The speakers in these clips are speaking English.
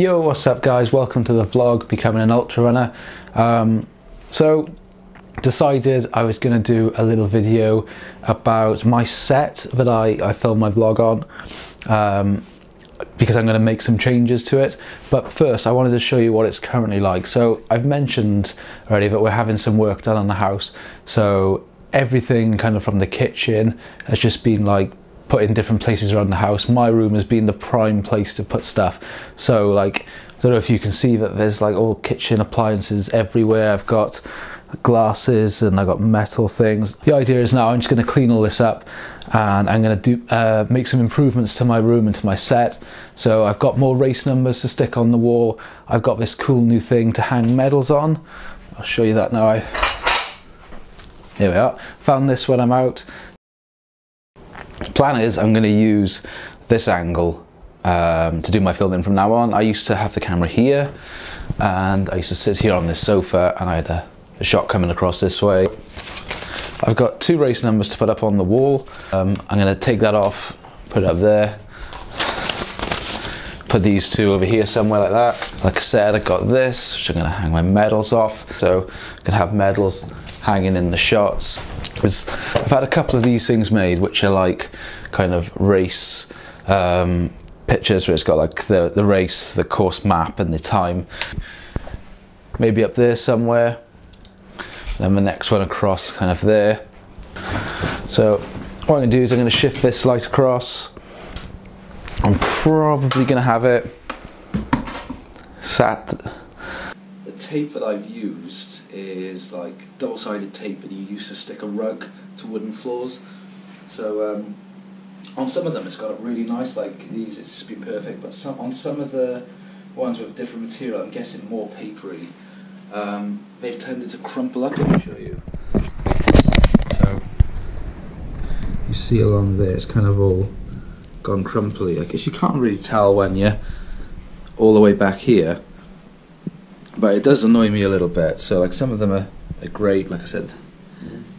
Yo, what's up guys? Welcome to the vlog, Becoming an Ultra Runner. Um, so, decided I was going to do a little video about my set that I, I filmed my vlog on. Um, because I'm going to make some changes to it. But first, I wanted to show you what it's currently like. So I've mentioned already that we're having some work done on the house. So everything kind of from the kitchen has just been like put in different places around the house. My room has been the prime place to put stuff. So like, I don't know if you can see that there's like all kitchen appliances everywhere. I've got glasses and I got metal things. The idea is now I'm just going to clean all this up and I'm going to do uh, make some improvements to my room and to my set. So I've got more race numbers to stick on the wall. I've got this cool new thing to hang medals on. I'll show you that now. I, here we are. Found this when I'm out. The plan is I'm going to use this angle um, to do my filming from now on. I used to have the camera here and I used to sit here on this sofa and I had a, a shot coming across this way. I've got two race numbers to put up on the wall. Um, I'm going to take that off, put it up there, put these two over here somewhere like that. Like I said, I've got this, which I'm going to hang my medals off. So I can have medals hanging in the shots. I've had a couple of these things made which are like kind of race um, pictures where it's got like the, the race, the course map and the time. Maybe up there somewhere. Then the next one across kind of there. So what I'm going to do is I'm going to shift this light across. I'm probably going to have it sat The tape that I've used is like double-sided tape that you use to stick a rug to wooden floors. So um, on some of them it's got really nice, like these it's just been perfect, but some, on some of the ones with different material, I'm guessing more papery, um, they've tended to crumple up, me show you. So you see along there, it's kind of all gone crumply. I guess you can't really tell when you're all the way back here but it does annoy me a little bit. So like some of them are, are great, like I said,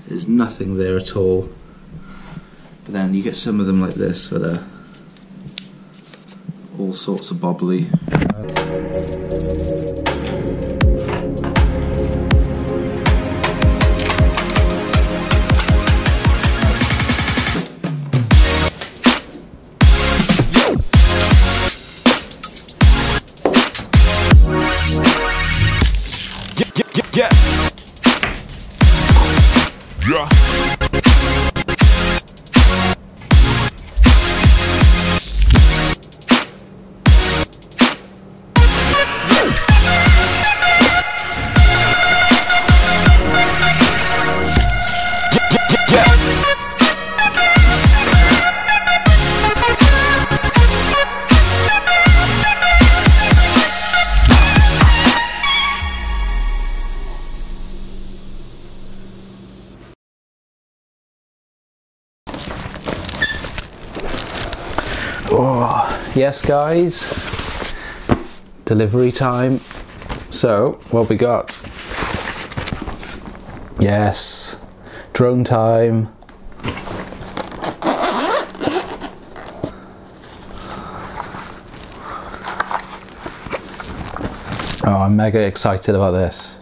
there's nothing there at all. But then you get some of them like this that are all sorts of bobbly. Oh, yes guys, delivery time. So, what we got? Yes, drone time. Oh, I'm mega excited about this.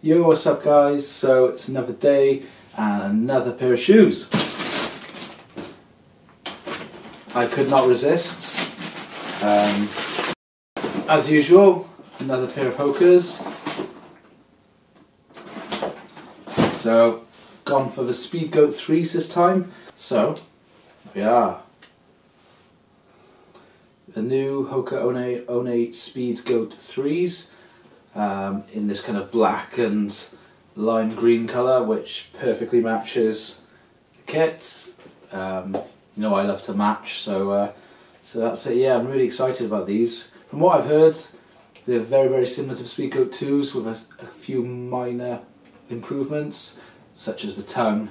Yo, what's up guys? So it's another day and another pair of shoes. I could not resist. Um, as usual, another pair of Hokas. So, gone for the Speedgoat 3s this time. So, we are. The new Hoka One, One Speedgoat 3s um, in this kind of black and lime green colour which perfectly matches the kit. Um, you know I love to match so uh, so that's it yeah I'm really excited about these. From what I've heard they're very very similar to Speedgoat 2s with a, a few minor improvements such as the tongue.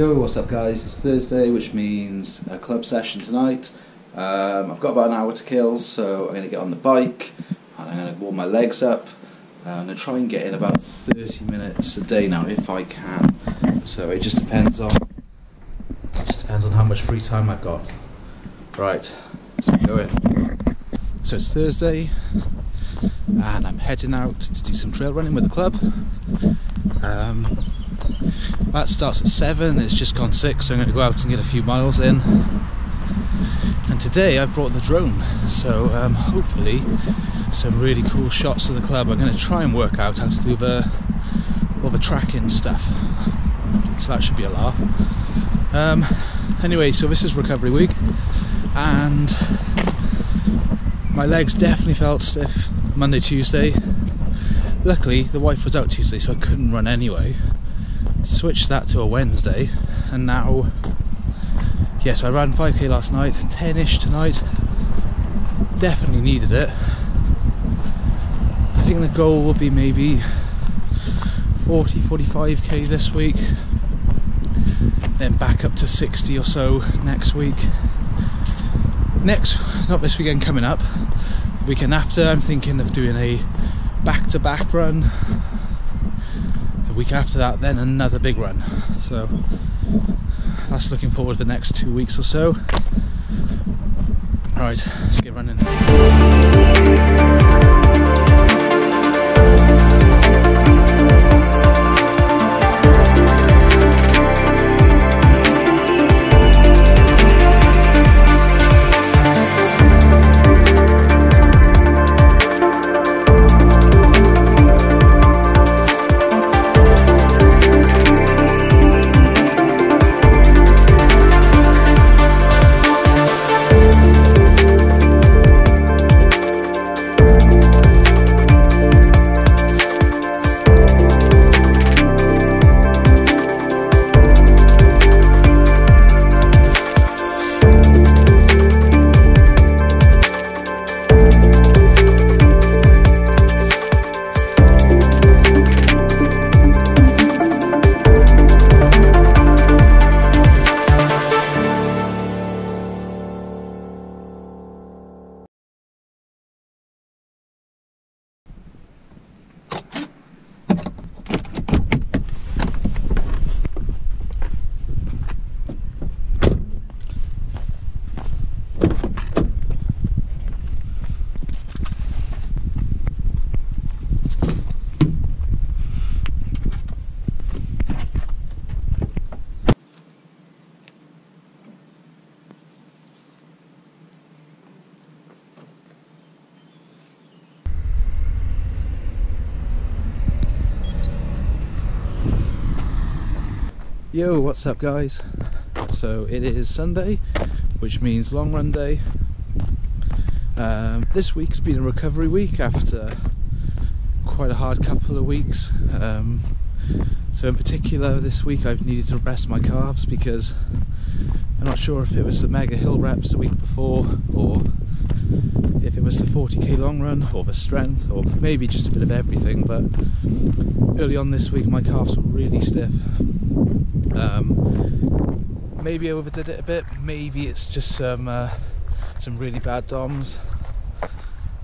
Yo, what's up guys? It's Thursday, which means a club session tonight. Um, I've got about an hour to kill, so I'm going to get on the bike and I'm going to warm my legs up. Uh, I'm going to try and get in about 30 minutes a day now, if I can. So it just depends on just depends on how much free time I've got. Right, so go in. So it's Thursday, and I'm heading out to do some trail running with the club. Um, that starts at 7, it's just gone 6, so I'm going to go out and get a few miles in. And today I've brought the drone, so um, hopefully some really cool shots of the club. I'm going to try and work out how to do the, all the tracking stuff, so that should be a laugh. Um, anyway, so this is recovery week, and my legs definitely felt stiff Monday, Tuesday. Luckily, the wife was out Tuesday, so I couldn't run anyway. Switched that to a Wednesday, and now, yes, yeah, so I ran 5k last night, 10 ish tonight. Definitely needed it. I think the goal will be maybe 40 45k this week, then back up to 60 or so next week. Next, not this weekend coming up, weekend after, I'm thinking of doing a back to back run. Week after that, then another big run. So that's looking forward to the next two weeks or so. Alright, let's get running. Yo, what's up guys? So it is Sunday, which means long run day. Um, this week's been a recovery week after quite a hard couple of weeks. Um, so in particular this week I've needed to rest my calves because I'm not sure if it was the mega hill reps the week before or if it was the 40k long run or the strength or maybe just a bit of everything but early on this week my calves were really stiff um, maybe I overdid it a bit. Maybe it's just some uh, some really bad DOMs.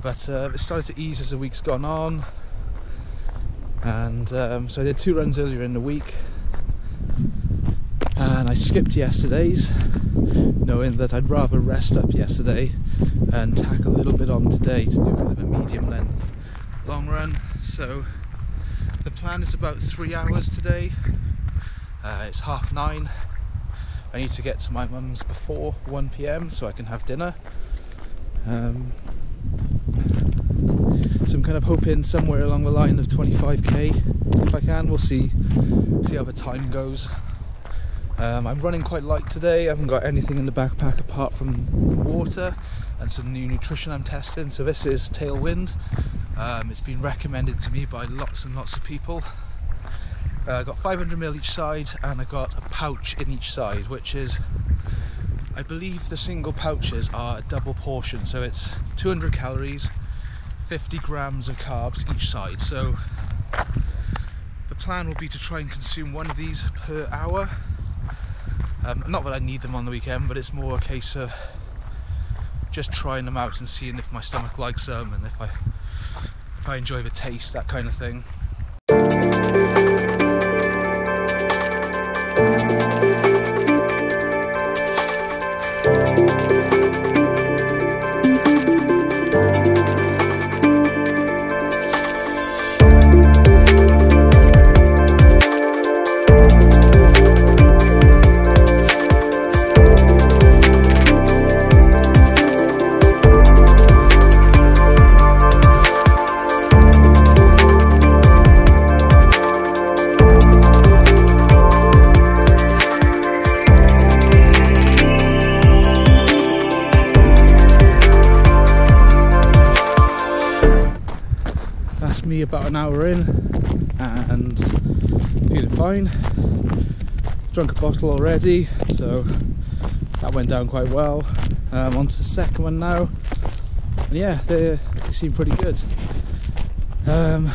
But uh, it started to ease as the week's gone on. And um, so I did two runs earlier in the week. And I skipped yesterday's, knowing that I'd rather rest up yesterday and tack a little bit on today to do kind of a medium length long run. So the plan is about three hours today uh, it's half nine. I need to get to my mum's before 1 pm so I can have dinner. Um, so I'm kind of hoping somewhere along the line of 25k if I can. We'll see see how the time goes. Um, I'm running quite light today. I haven't got anything in the backpack apart from the water and some new nutrition I'm testing. So this is Tailwind. Um, it's been recommended to me by lots and lots of people. Uh, I got 500ml each side and I got a pouch in each side which is I believe the single pouches are a double portion. So it's 200 calories 50 grams of carbs each side. So the plan will be to try and consume one of these per hour. Um, not that I need them on the weekend, but it's more a case of just trying them out and seeing if my stomach likes them and if I if I enjoy the taste, that kind of thing. About an hour in and feeling fine. Drunk a bottle already, so that went down quite well. Um, on to the second one now. And yeah, they, they seem pretty good. Um,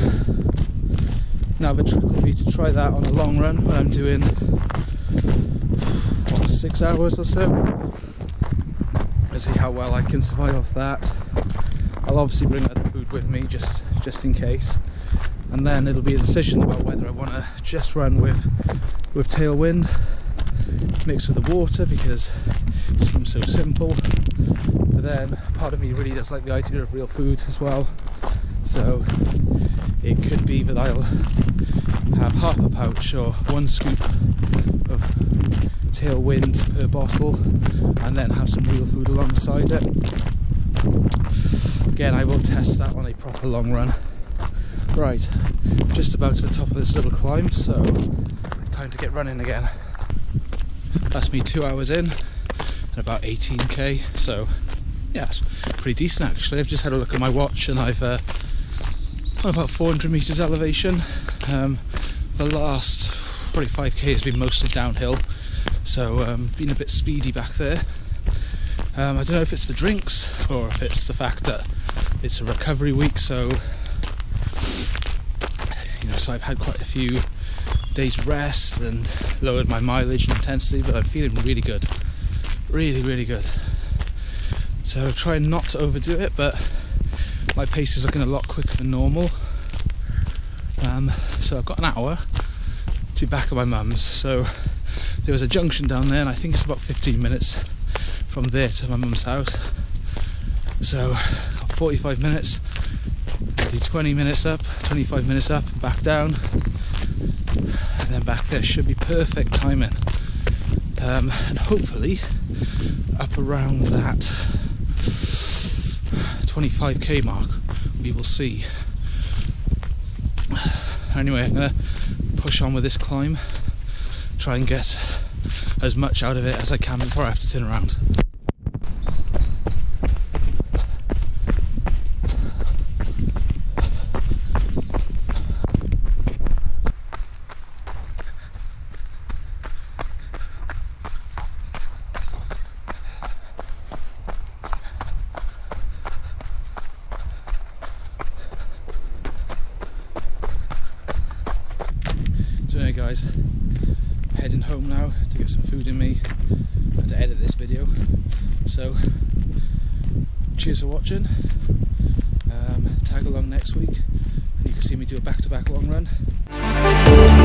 now the trick will be to try that on a long run when I'm doing what, six hours or so. Let's see how well I can survive off that. I'll obviously bring other food with me just just in case, and then it'll be a decision about whether I want to just run with with tailwind mixed with the water because it seems so simple. But then part of me really does like the idea of real food as well, so it could be that I'll have half a pouch or one scoop of tailwind per bottle and then have some real food alongside it again I will test that on a proper long run. Right just about to the top of this little climb so time to get running again. That's me two hours in and about 18k so yeah it's pretty decent actually. I've just had a look at my watch and I've uh, about 400 meters elevation. Um, the last probably 5k has been mostly downhill so um, been a bit speedy back there. Um, I don't know if it's the drinks or if it's the fact that it's a recovery week, so you know, so I've had quite a few days rest and lowered my mileage and intensity, but I'm feeling really good, really, really good. So I'm trying not to overdo it, but my pace is looking a lot quicker than normal. Um, so I've got an hour to be back at my mum's. So there was a junction down there, and I think it's about 15 minutes from there to my mum's house. So 45 minutes, do 20 minutes up, 25 minutes up, back down, and then back there should be perfect timing. Um, and hopefully up around that 25k mark, we will see. Anyway, I'm gonna push on with this climb, try and get as much out of it as I can before I have to turn around. So anyway guys, heading home now to get some food in me and to edit this video. So cheers for watching. Um, tag along next week and you can see me do a back-to-back -back long run.